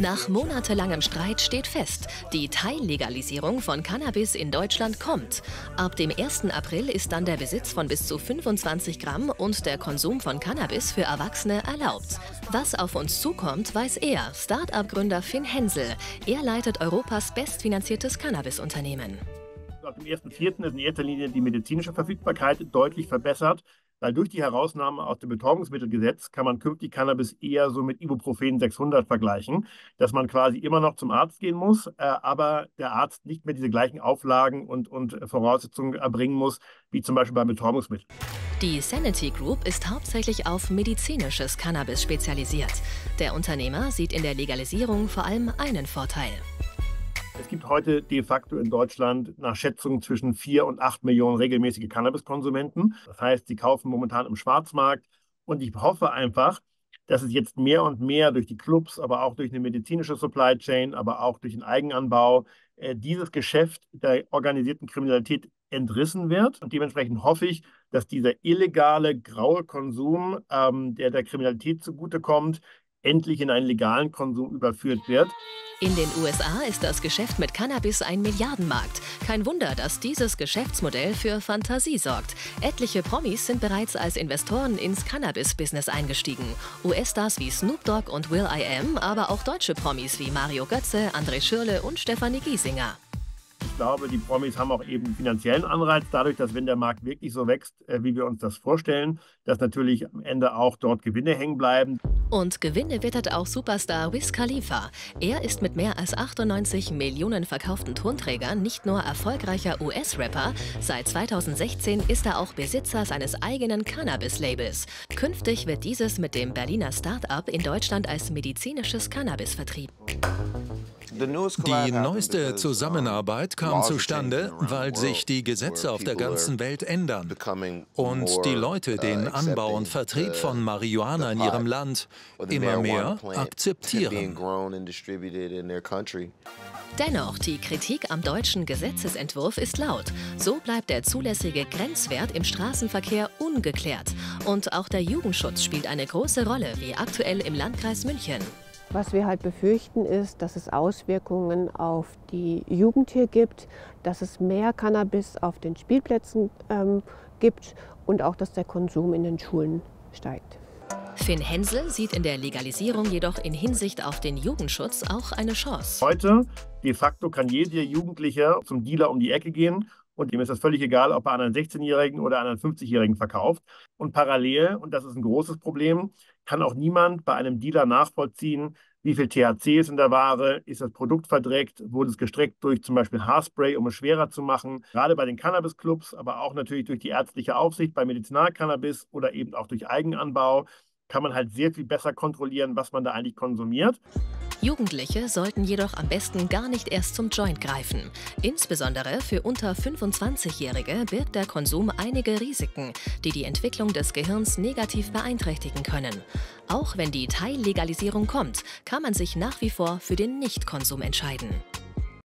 Nach monatelangem Streit steht fest, die Teillegalisierung von Cannabis in Deutschland kommt. Ab dem 1. April ist dann der Besitz von bis zu 25 Gramm und der Konsum von Cannabis für Erwachsene erlaubt. Was auf uns zukommt, weiß er, Start-up-Gründer Finn Hensel. Er leitet Europas bestfinanziertes Cannabis-Unternehmen. Ab dem 1.4. ist in erster Linie die medizinische Verfügbarkeit deutlich verbessert. Weil durch die Herausnahme aus dem Betäubungsmittelgesetz kann man künftig Cannabis eher so mit Ibuprofen 600 vergleichen, dass man quasi immer noch zum Arzt gehen muss, äh, aber der Arzt nicht mehr diese gleichen Auflagen und, und Voraussetzungen erbringen muss, wie zum Beispiel beim Betäubungsmittel. Die Sanity Group ist hauptsächlich auf medizinisches Cannabis spezialisiert. Der Unternehmer sieht in der Legalisierung vor allem einen Vorteil. Es gibt heute de facto in Deutschland nach Schätzung zwischen 4 und 8 Millionen regelmäßige Cannabiskonsumenten. Das heißt, sie kaufen momentan im Schwarzmarkt. Und ich hoffe einfach, dass es jetzt mehr und mehr durch die Clubs, aber auch durch eine medizinische Supply Chain, aber auch durch den Eigenanbau, äh, dieses Geschäft der organisierten Kriminalität entrissen wird. Und dementsprechend hoffe ich, dass dieser illegale, graue Konsum, ähm, der der Kriminalität zugutekommt, endlich in einen legalen Konsum überführt wird. In den USA ist das Geschäft mit Cannabis ein Milliardenmarkt. Kein Wunder, dass dieses Geschäftsmodell für Fantasie sorgt. Etliche Promis sind bereits als Investoren ins Cannabis-Business eingestiegen. US-Stars wie Snoop Dogg und Will I Am, aber auch deutsche Promis wie Mario Götze, André Schürle und Stefanie Giesinger glaube, die Promis haben auch eben finanziellen Anreiz, dadurch, dass wenn der Markt wirklich so wächst, äh, wie wir uns das vorstellen, dass natürlich am Ende auch dort Gewinne hängen bleiben. Und Gewinne wittert auch Superstar Wiz Khalifa. Er ist mit mehr als 98 Millionen verkauften Tonträgern nicht nur erfolgreicher US-Rapper, seit 2016 ist er auch Besitzer seines eigenen Cannabis-Labels. Künftig wird dieses mit dem Berliner Start-up in Deutschland als medizinisches Cannabis vertrieben. Die neueste Zusammenarbeit kam zustande, weil sich die Gesetze auf der ganzen Welt ändern und die Leute den uh, Anbau und Vertrieb von Marihuana in ihrem Land immer mehr akzeptieren. Dennoch, die Kritik am deutschen Gesetzesentwurf ist laut. So bleibt der zulässige Grenzwert im Straßenverkehr ungeklärt. Und auch der Jugendschutz spielt eine große Rolle, wie aktuell im Landkreis München. Was wir halt befürchten ist, dass es Auswirkungen auf die Jugend hier gibt, dass es mehr Cannabis auf den Spielplätzen ähm, gibt und auch, dass der Konsum in den Schulen steigt. Finn Hensel sieht in der Legalisierung jedoch in Hinsicht auf den Jugendschutz auch eine Chance. Heute de facto kann jeder Jugendliche zum Dealer um die Ecke gehen und ihm ist das völlig egal, ob er an einen 16-Jährigen oder an einen 50-Jährigen verkauft. Und parallel, und das ist ein großes Problem, kann auch niemand bei einem Dealer nachvollziehen, wie viel THC ist in der Ware, ist das Produkt verdreckt, wurde es gestreckt durch zum Beispiel Haarspray, um es schwerer zu machen. Gerade bei den Cannabis-Clubs, aber auch natürlich durch die ärztliche Aufsicht bei Medizinalcannabis oder eben auch durch Eigenanbau kann man halt sehr viel besser kontrollieren, was man da eigentlich konsumiert. Jugendliche sollten jedoch am besten gar nicht erst zum Joint greifen. Insbesondere für unter 25-Jährige birgt der Konsum einige Risiken, die die Entwicklung des Gehirns negativ beeinträchtigen können. Auch wenn die Teillegalisierung kommt, kann man sich nach wie vor für den Nichtkonsum entscheiden.